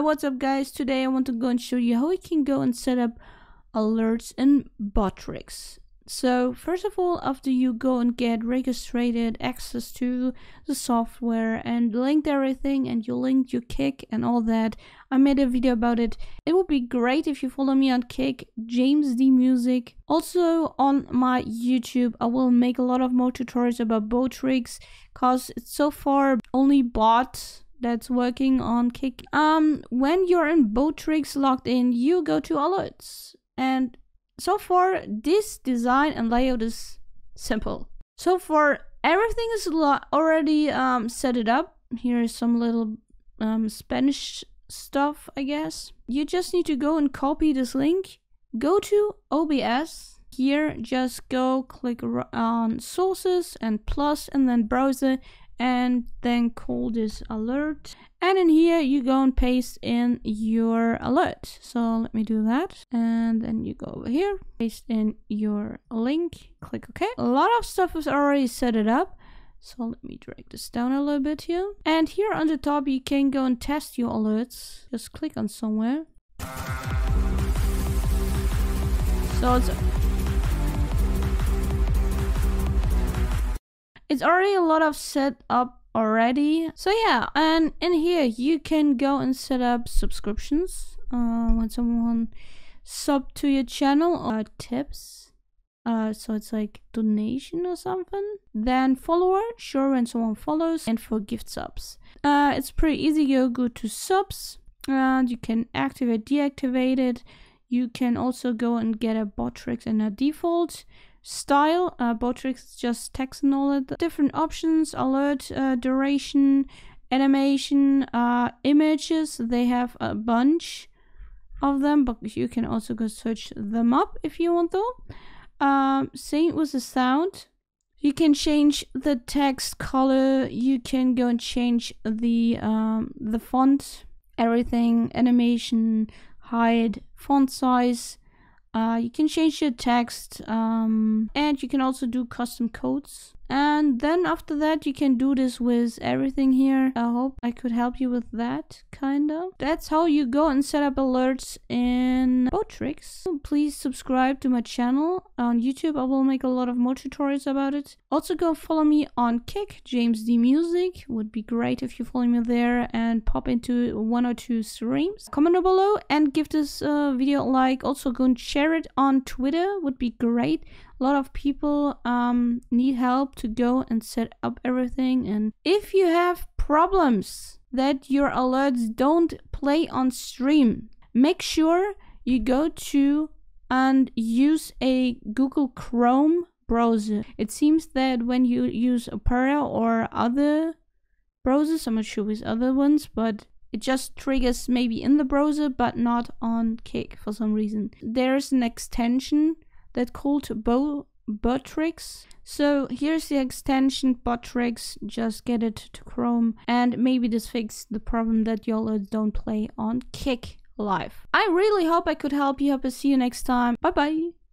What's up guys? Today I want to go and show you how we can go and set up alerts in Botrix. So first of all, after you go and get registered, access to the software and linked everything and you linked your Kick and all that, I made a video about it. It would be great if you follow me on Kick, James D Music. Also on my YouTube, I will make a lot of more tutorials about Botrix cause it's so far only bot that's working on Kick. Um, when you're in Botrix logged in, you go to alerts and so far this design and layout is simple. So far everything is already um, set it up. Here is some little um, Spanish stuff, I guess. You just need to go and copy this link. Go to OBS. Here, just go click on sources and plus and then browser and then call this alert. And in here you go and paste in your alert. So let me do that. And then you go over here paste in your link click ok. A lot of stuff is already set it up. So let me drag this down a little bit here. And here on the top you can go and test your alerts. Just click on somewhere. So it's it's already a lot of set up already. So yeah, and in here you can go and set up subscriptions. Uh, when someone sub to your channel or tips. Uh, so it's like donation or something. Then follower, sure when someone follows, and for gift subs. Uh, it's pretty easy. You go to subs, and you can activate, deactivate it. You can also go and get a Botrix and a default style. Uh, Botrix just text and all that. Different options, alert, uh, duration, animation, uh, images. They have a bunch of them, but you can also go search them up if you want though. Um, same with the sound. You can change the text color. You can go and change the um, the font, everything, animation, height, font size, uh, you can change your text um, and you can also do custom codes. And then after that you can do this with everything here. I hope i could help you with that kind of that's how you go and set up alerts in botrix. Please subscribe to my channel on youtube. I will make a lot of more tutorials about it. Also go follow me on kick. James d music would be great if you follow me there and pop into one or two streams. Comment down below and give this uh, video a like. Also go and share it on twitter would be great a lot of people um, need help to go and set up everything. And if you have problems that your alerts don't play on stream, make sure you go to and use a Google Chrome browser. It seems that when you use Opera or other browsers, I'm not sure with other ones, but it just triggers maybe in the browser but not on Kick for some reason. There's an extension that called Bo Botrix. So here's the extension Botrix, just get it to Chrome and maybe this fixes the problem that y'all don't play on Kick Live. I really hope I could help you. Hope I see you next time. Bye bye.